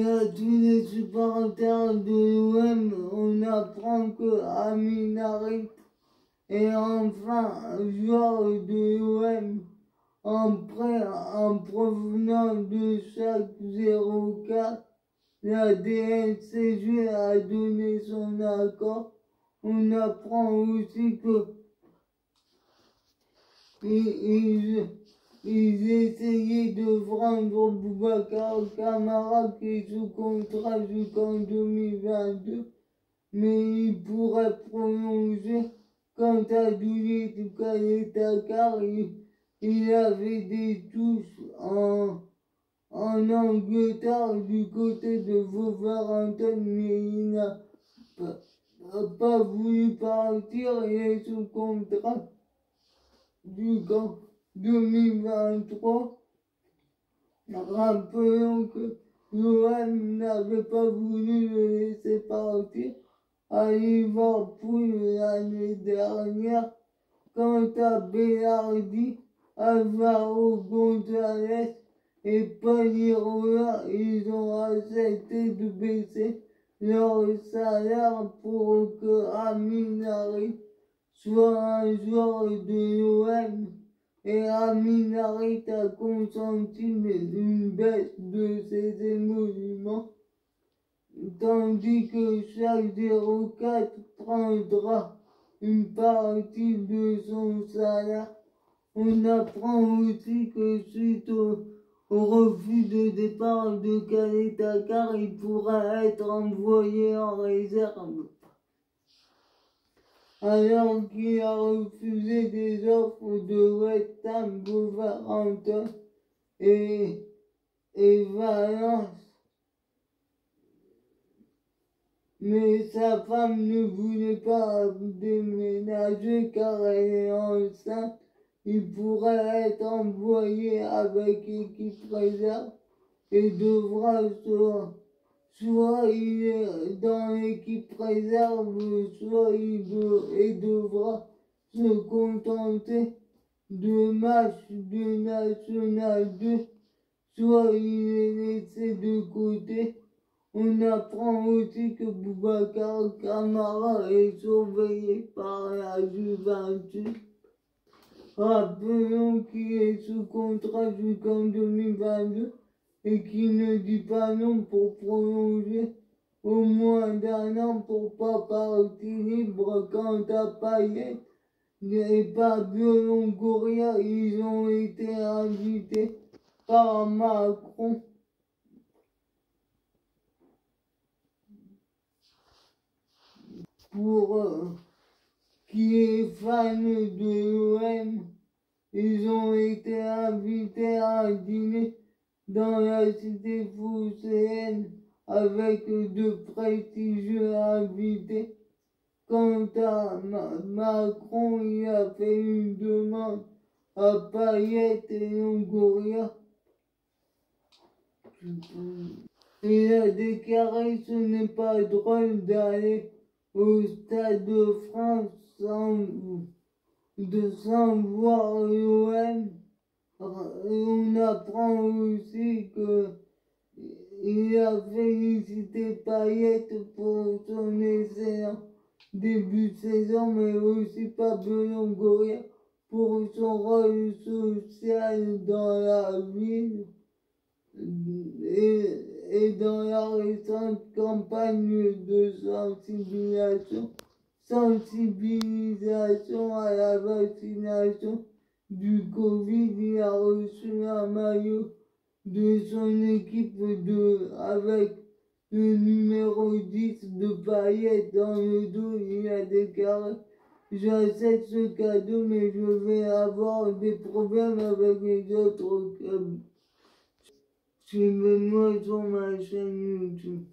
Tous les supporters de l'OM, on apprend que Amin Harit est enfin joueur de l'OM en prêt en provenant de chaque 04. La DNCG a donné son accord. On apprend aussi que ils essayaient de vendre Boubacar Camara qui est sous contrat jusqu'en 2022, mais il pourrait prolonger. Quant à Douillet Dakar, il, il avait des touches en, Angleterre du côté de Wolverhampton, mais il n'a pas, voulu partir, il est sous contrat du camp 2023. Rappelons que l'OM n'avait pas voulu le laisser partir à Liverpool l'année dernière. Quant à Bellardi, Alvaro González et Panirola, ils ont accepté de baisser leur salaire pour que Aminari soit un joueur de l'OM et Aminarit a consenti une baisse de ses émoluments, tandis que chaque 04 prendra une partie de son salaire. On apprend aussi que suite au, refus de départ de Kaletakar, il pourra être envoyé en réserve alors qu'il a refusé des offres de West Ham, Wolverhampton et, et Valence. Mais sa femme ne voulait pas déménager car elle est enceinte. Il pourrait être envoyé avec équipe réserve et devra se soit il est dans l'équipe réserve, soit il devra se contenter de matchs de National 2, soit il est laissé de côté. On apprend aussi que Boubacar Camara est surveillé par la Juventus. Rappelons qu'il est sous contrat jusqu'en 2022 et qui ne dit pas non pour prolonger au moins d'un an pour pas partir libre quant à Payet et Pablo Longoria, ils ont été invités par Macron. Pour euh, qui est fan de l'OM, ils ont été invités à dîner dans la cité phocéenne avec de prestigieux invités. Quant à Macron, il a fait une demande à Payet et Longoria. Il a déclaré ce n'est pas drôle d'aller au Stade de France sans, de sans voir l'OM. On apprend aussi que il a félicité Payet pour son essai en début de saison, mais aussi Pablo Longoria pour son rôle social dans la ville et, et dans la récente campagne de sensibilisation, sensibilisation à la vaccination du Covid, il a reçu un maillot de son équipe de, avec le numéro 10 de paillettes dans le dos. Il a déclaré J'accepte ce cadeau, mais je vais avoir des problèmes avec les autres clubs. Suivez-moi sur ma chaîne YouTube.